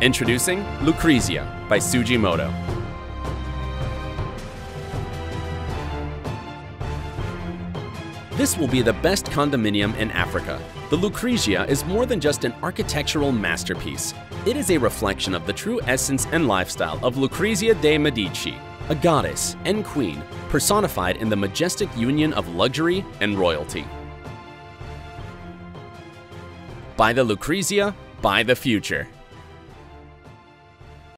Introducing Lucrezia by Sujimoto. This will be the best condominium in Africa. The Lucrezia is more than just an architectural masterpiece. It is a reflection of the true essence and lifestyle of Lucrezia de Medici, a goddess and queen personified in the majestic union of luxury and royalty. By the Lucrezia, by the future.